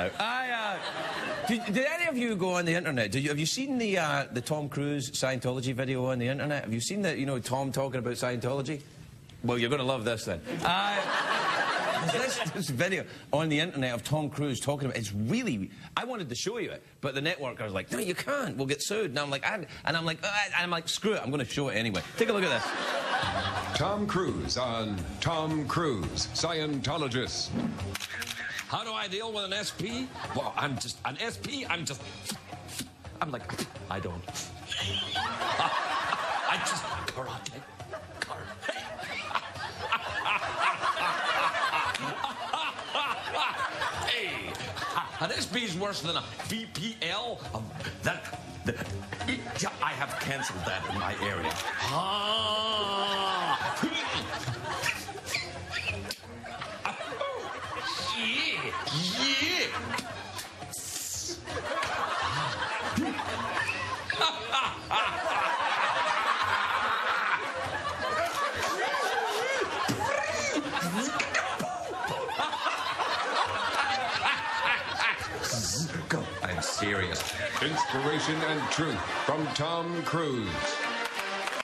I, uh, did, did, any of you go on the internet? You, have you seen the uh, the Tom Cruise Scientology video on the internet? Have you seen that? You know, Tom talking about Scientology. Well, you're going to love this then. Uh, this, this video on the internet of Tom Cruise talking about it's really. I wanted to show you it, but the network was like, "No, you can't. We'll get sued." And I'm like, and I'm like, uh, I'm like, screw it. I'm going to show it anyway. Take a look at this. Tom Cruise on Tom Cruise Scientologist. How do I deal with an SP? Well, I'm just an SP. I'm just. I'm like, I don't. I just karate. Karate. hey, an SP is worse than a VPL. Um, that, that I have cancelled that in my area. Ah. Go. I'm serious. Inspiration and truth from Tom Cruise.